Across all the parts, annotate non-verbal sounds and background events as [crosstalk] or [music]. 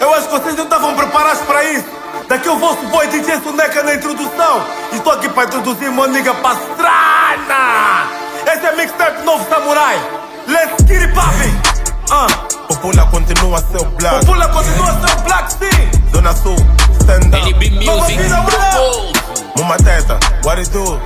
Eu acho que vocês não estavam preparados para isso. Daqui o vosso boy DJ Soneca na introdução. Estou aqui para introduzir uma nigga pastrana. Esse é mixtape novo samurai. Let's get it poppin'. Uh. Popula continua o black. Popula continua o black, sim. Zona Sul, stand up. NB Music, propôs. Uma teta, what it do?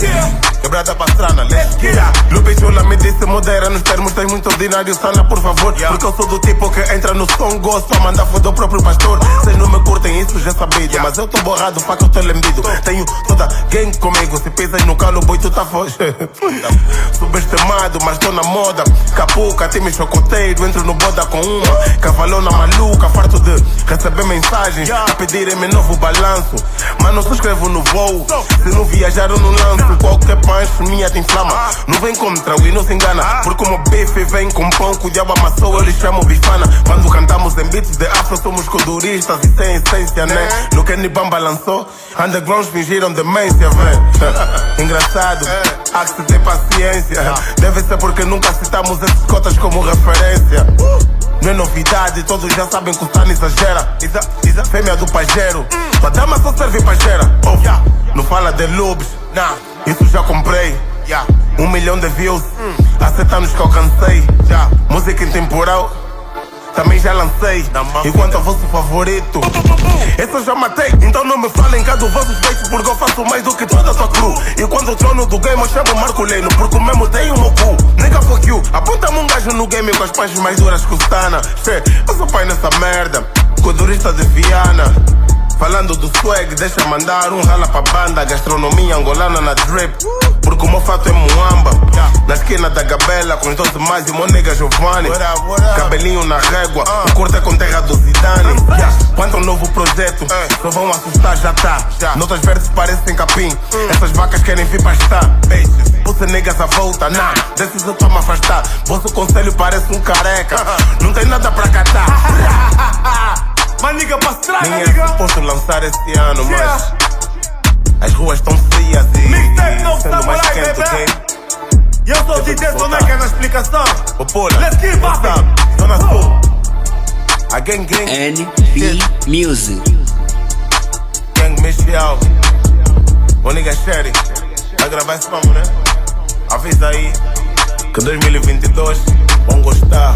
Yeah. Quebrada pastrana, let's get Yeah. it. Lupe Chula me disse modera nos termos, tens muito ordinário, sana por favor. Porque eu sou do tipo que entra no som, gosto a mandar foda o próprio pastor. Vocês não me curtem, isso já sabido. Mas eu tô borrado, faca eu tô lembido. Tenho toda gang comigo, se pisas no calo, boi tu tá foge. [laughs] Subestimado, mas tô na moda. Capuca, time chocoteiro, entro no boda com uma. Cavalona maluca, receber mensagens. A pedirem-me novo balanço. Mas não subscrevo no voo. Se não viajar, eu não lanço. Qualquer pancho minha te inflama. Não vem contra o e não se engana. Porque como bife vem com pão, o diabo amassou, eu lhe chamo bifana. Quando cantamos em beats de afro, somos coduristas e sem essência, né? No que Nibamba lançou, undergrounds fingiram demência, vem. [laughs] Engraçado, há que se ter paciência. Deve ser porque nunca citamos esses cotas como referência. Não é novidade, todos já sabem que o Stan exagera. Isa, isa, fêmea do pajero. Tua dama só serve pajera. Oh, Não fala de loops, nah. Isso já comprei. Um milhão de views, há sete anos que alcancei. Música intemporal. Também já lancei. E quanto ao vosso favorito, esse eu já matei. Então não me falem cá do vosso feito, porque eu faço mais do que toda a tua crew. E quando o trono do game eu chamo Marco Leno, porque o mesmo tem o meu cu. Nigga fuck you, aponta-me um gajo no game com as páginas mais duras que o Stana. Che, eu sou pai nessa merda, codurista de Viana. Falando do swag, deixa mandar um rala pra banda. Gastronomia angolana na drip. Porque o meu fato é muamba. Na esquina da Gabela, com os 12 mais e o meu nega Giovanni. Cabelinho na régua, o corte é com terra do Zidane. Quanto ao novo projeto, só vão assustar, já tá. Noutras verdes parecem capim. Essas vacas querem vir pastar. Puse negas à volta, nah. Desses eu tô me afastar. Vosso conselho parece um careca. Não tem nada pra catar. [laughs] Mas nigga pastrana, Nem é nigga. suposto lançar esse ano, mas E eu sou o DJ Soneca na explicação. Popula, Let's poppin'. up? Zona Sul. A gang gang, NB Music. gang Michel. O nigga Sherry. Vai gravar esse como, né? Avisa aí que 2022 vão gostar.